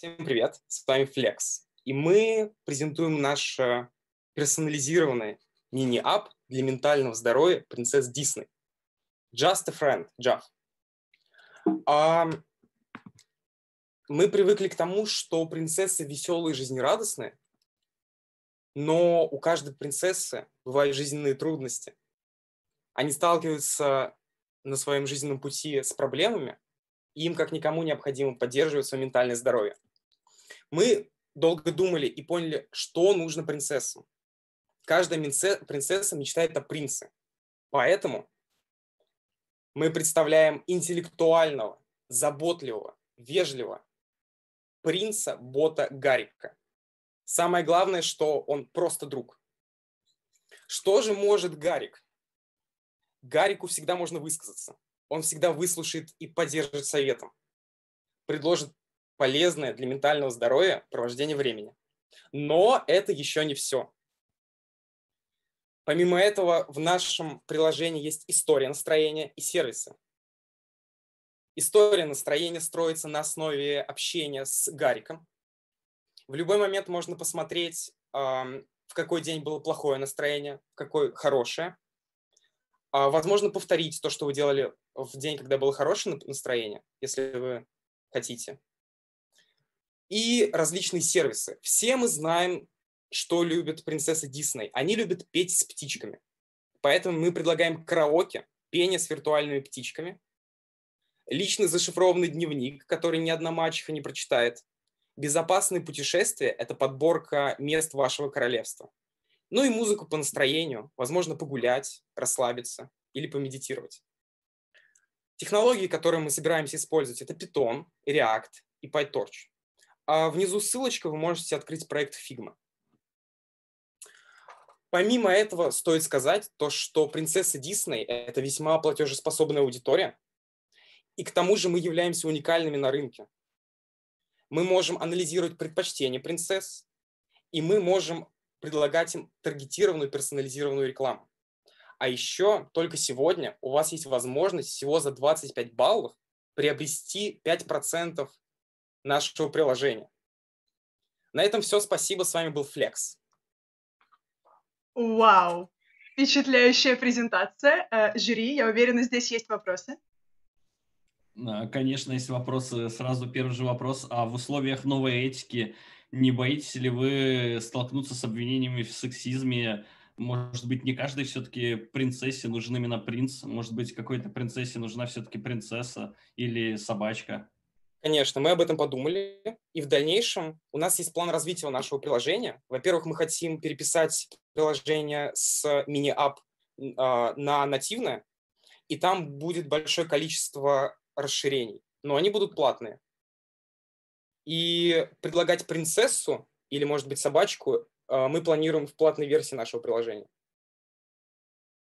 Всем привет, с вами Flex. И мы презентуем наш э, персонализированный мини-ап для ментального здоровья принцесс Дисней. Just a friend, Jaff. А, мы привыкли к тому, что принцессы веселые и жизнерадостные, но у каждой принцессы бывают жизненные трудности. Они сталкиваются на своем жизненном пути с проблемами, и им как никому необходимо поддерживать свое ментальное здоровье. Мы долго думали и поняли, что нужно принцессам. Каждая принцесса мечтает о принце. Поэтому мы представляем интеллектуального, заботливого, вежливого принца бота Гарика. Самое главное, что он просто друг. Что же может Гарик? Гарику всегда можно высказаться. Он всегда выслушает и поддержит советом. Предложит полезное для ментального здоровья провождение времени. Но это еще не все. Помимо этого, в нашем приложении есть история настроения и сервисы. История настроения строится на основе общения с Гариком. В любой момент можно посмотреть, в какой день было плохое настроение, в какой хорошее. А, возможно, повторить то, что вы делали в день, когда было хорошее настроение, если вы хотите и различные сервисы. Все мы знаем, что любят принцессы Дисней. Они любят петь с птичками. Поэтому мы предлагаем караоке, пение с виртуальными птичками, личный зашифрованный дневник, который ни одна мачеха не прочитает, безопасные путешествия – это подборка мест вашего королевства. Ну и музыку по настроению, возможно, погулять, расслабиться или помедитировать. Технологии, которые мы собираемся использовать, это Python, React и PyTorch. А внизу ссылочка, вы можете открыть проект Figma. Помимо этого, стоит сказать то, что принцесса Дисней – это весьма платежеспособная аудитория, и к тому же мы являемся уникальными на рынке. Мы можем анализировать предпочтения принцесс, и мы можем предлагать им таргетированную персонализированную рекламу. А еще только сегодня у вас есть возможность всего за 25 баллов приобрести 5% нашего приложения. На этом все. Спасибо. С вами был Flex. Вау! Впечатляющая презентация. Э, жюри, я уверена, здесь есть вопросы. Конечно, есть вопросы. Сразу первый же вопрос. А в условиях новой этики не боитесь ли вы столкнуться с обвинениями в сексизме? Может быть, не каждой все-таки принцессе нужен именно принц? Может быть, какой-то принцессе нужна все-таки принцесса или собачка? Конечно, мы об этом подумали, и в дальнейшем у нас есть план развития нашего приложения. Во-первых, мы хотим переписать приложение с мини-ап а, на нативное, и там будет большое количество расширений, но они будут платные. И предлагать принцессу или, может быть, собачку а, мы планируем в платной версии нашего приложения.